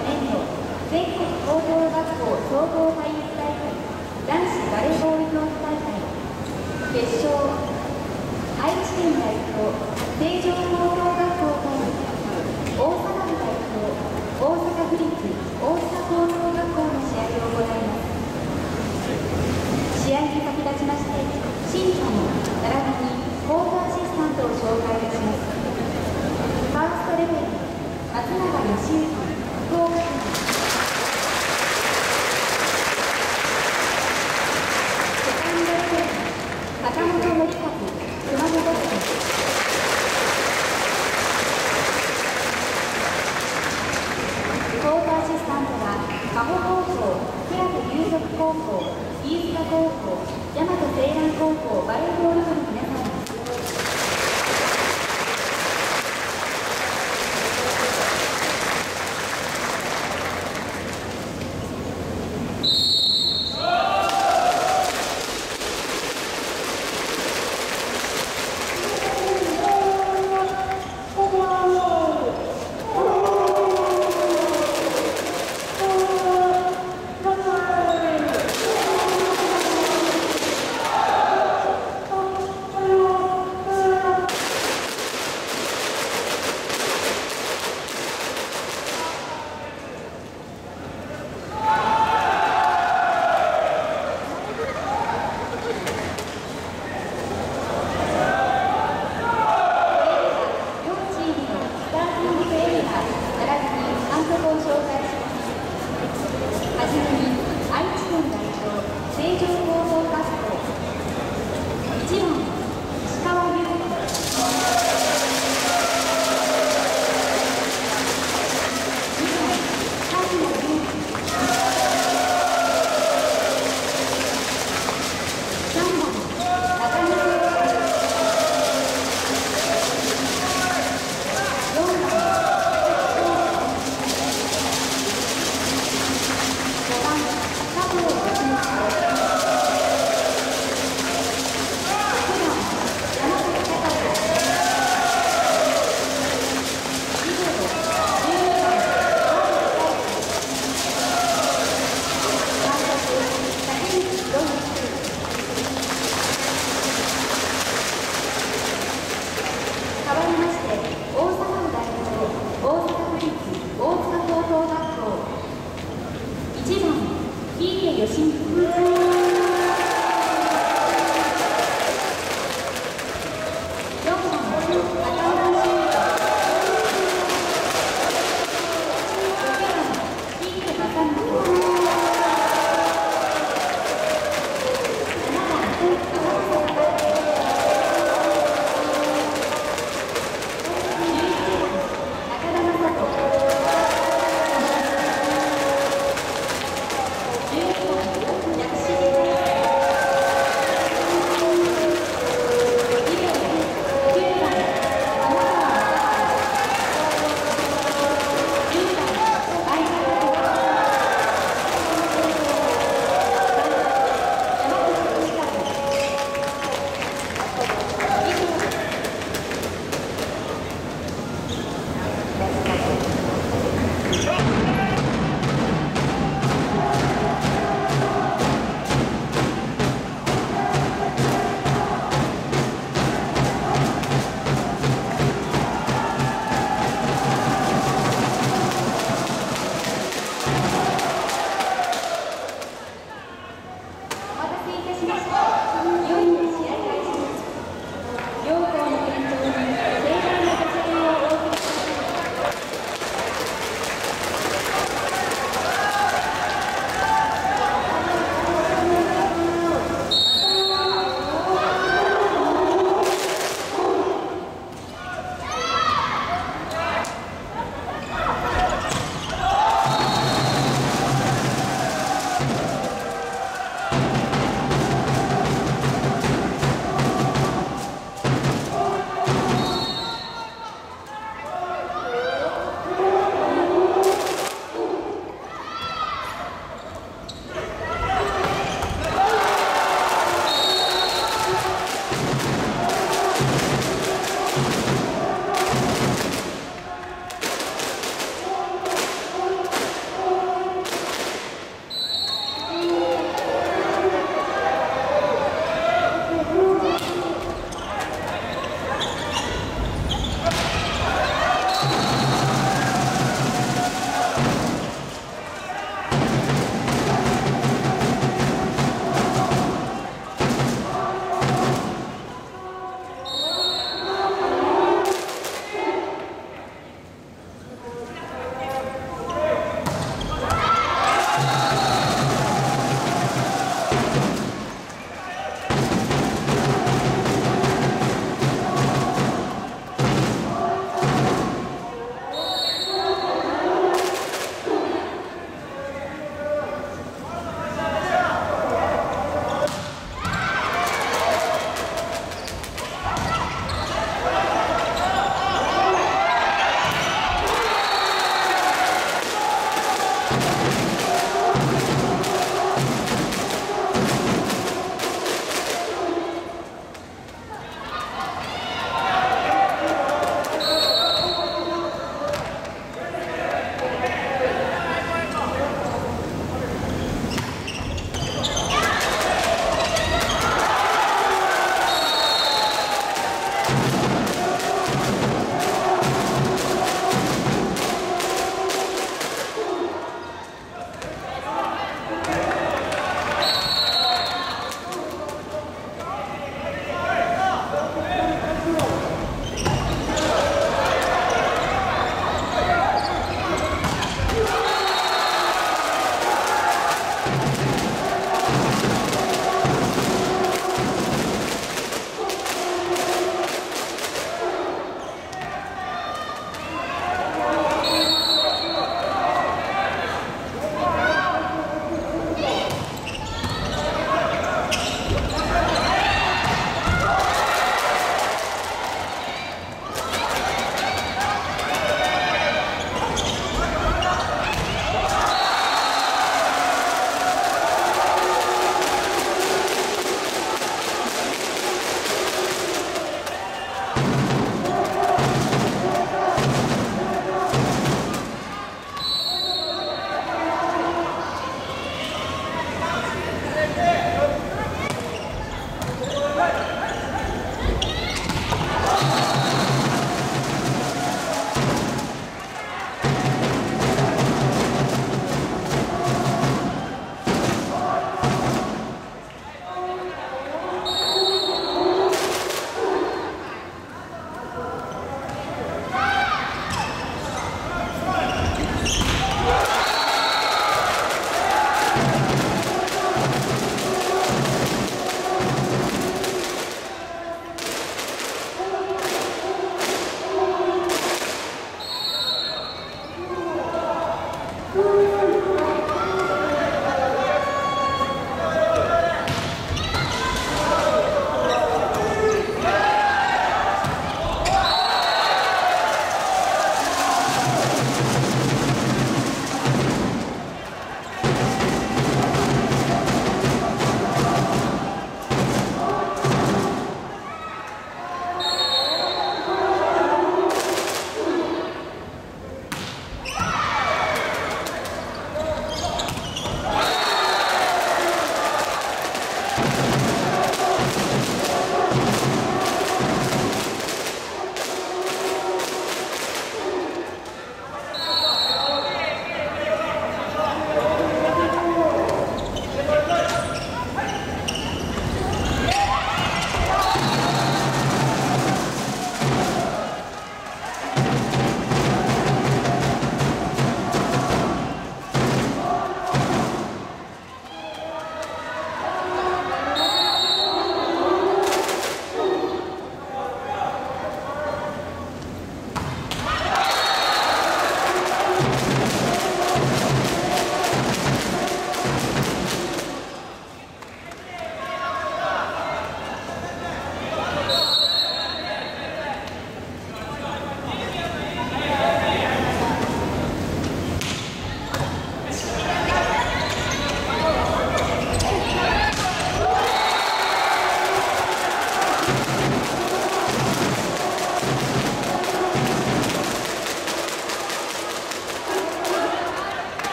年度全国高等学校総合体育大会男子バレーボール競技大会決勝愛知県代表成城高等学校対大阪府代表大阪府立大阪高等学校の試合を行います試合に先立ちまして審査の並びにコートアシスタントを紹介いたしますファーストレベル松永義之福岡県セカンドレベル坂本紀和熊本県コートアシスタントは加穂高校クラブ龍谷高校飯塚高校大和青蘭高校バレーボール部